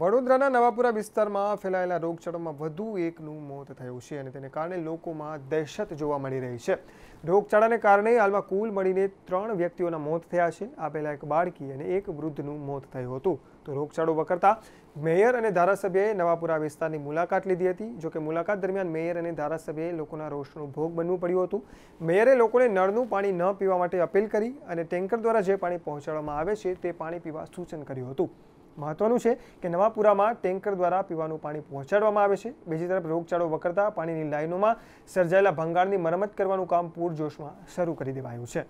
વડોદરાના નવાપુરા વિસ્તારમાં ફેલાયેલા રોગચાળામાં વધુ એકનું મોત થયું છે અને તેને કારણે લોકોમાં દહેશત જોવા મળી રહી છે. રોગચાળાને કારણે હાલમાં કુલ મળીને ત્રણ વ્યક્તિઓના મોત થયા છે. આ પહેલાં એક બાળકી અને એક વૃદ્ધનું મોત થયું હતું. તો રોગચાળો વકરતા મેયર અને ધારાસભ્યએ નવાપુરા વિસ્તારની મુલાકાત લીધી હતી. જોકે મુલાકાત દરમિયાન મેયર અને ધારાસભ્યએ લોકોના રોષનું ભોગ બનવું પડ્યું હતું. મેયરે લોકોને નળનું પાણી ન પીવા માટે અપીલ કરી અને ટેન્કર દ્વારા જે પાણી પહોંચાડવામાં આવે છે તે પાણી પીવા સૂચન કર્યું હતું. મહત્વનું છે કે નવાપુરામાં ટેન્કર દ્વારા પીવાનું પાણી પહોંચાડવામાં આવે છે. બીજી તરફ રોગચાળો વકરતા પાણીની લાઈનોમાં સર્જાયેલા ભંગાણની મરમત કરવાનું કામ પૂરજોશમાં શરૂ કરી દેવાયું છે.